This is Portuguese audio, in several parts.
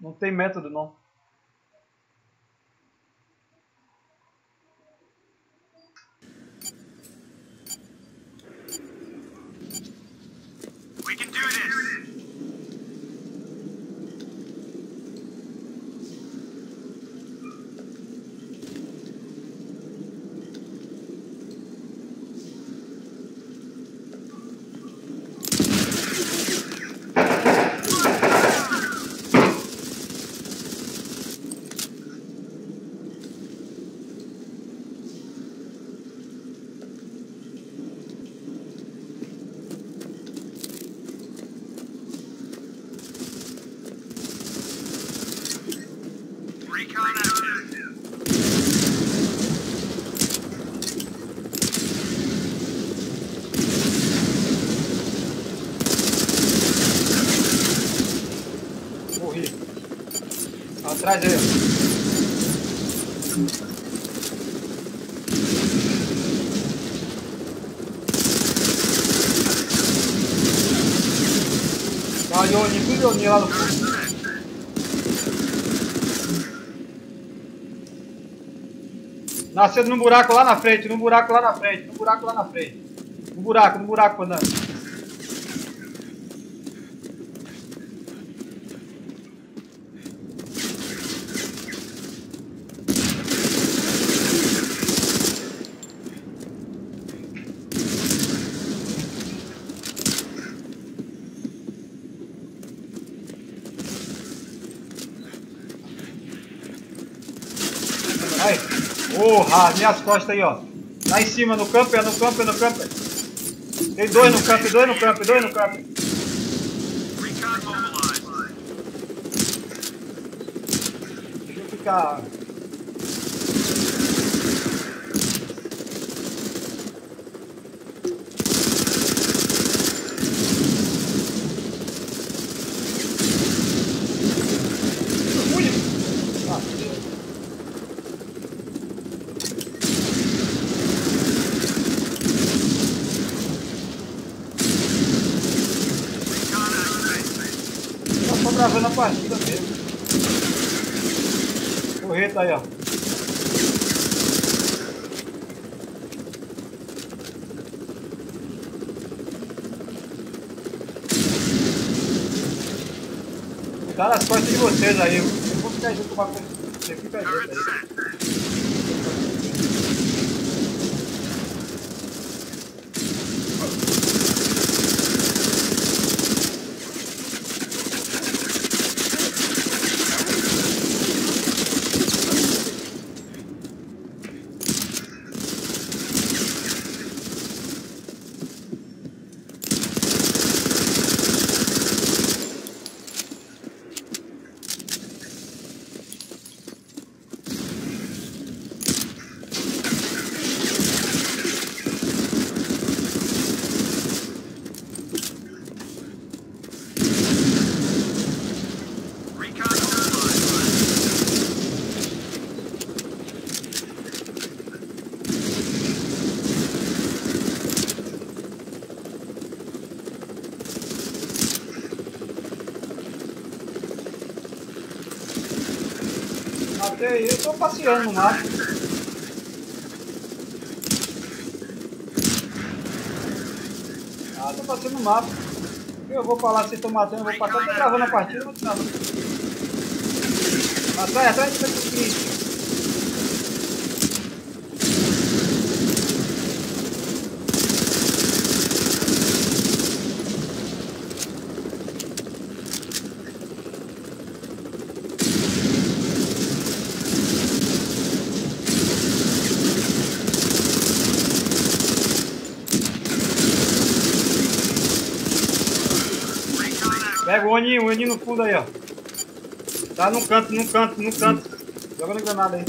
Não tem método, não. Atrás aí. Tá, Ioni, tudo Ioni lá no fundo. Nascendo num buraco lá na frente, num buraco lá na frente, num buraco lá na frente. No buraco, no buraco, andando. Aí. Porra, minhas costas aí, ó. Lá em cima, no campo, é no campo, é no campo. Tem dois no campo, dois no campo, dois no campo. Deixa eu ficar. Gravando a partida mesmo. Correta aí, ó. Tá nas costas de vocês aí. Eu vou ficar junto com a. Você fica junto aí. Matei, eu tô passeando no mato. Ah, tô passeando no mato. Eu vou falar se tô matando, eu vou passar, tô gravando a partida, eu vou te gravando. Atrás, atrás do Cristo. Recon Pega o Oninho, o Oninho no fundo aí, ó. Tá no canto, no canto, no canto. Jogando granada aí.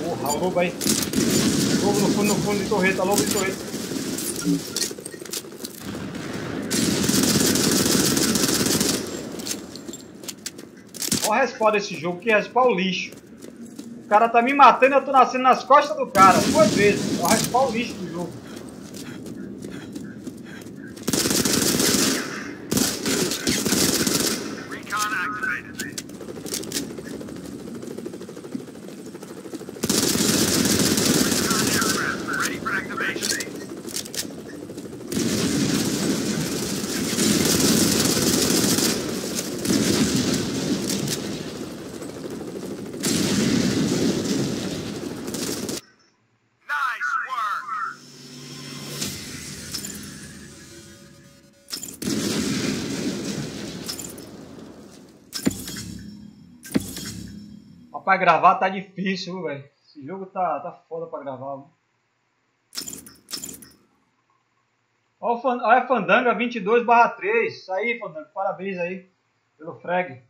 Porra, o lobo aí. Lobo no fundo, no fundo de torreta, lobo de torreta. A respawn desse jogo, que respawn lixo. Cara tá me matando e eu tô nascendo nas costas do cara. Duas vezes. É o respawn lixo do jogo. Pra gravar tá difícil, velho. Esse jogo tá, tá foda pra gravar. viu? Ó, o Fan- ó, é Fandanga 22 3. Isso aí, Fandanga. Parabéns aí pelo frag.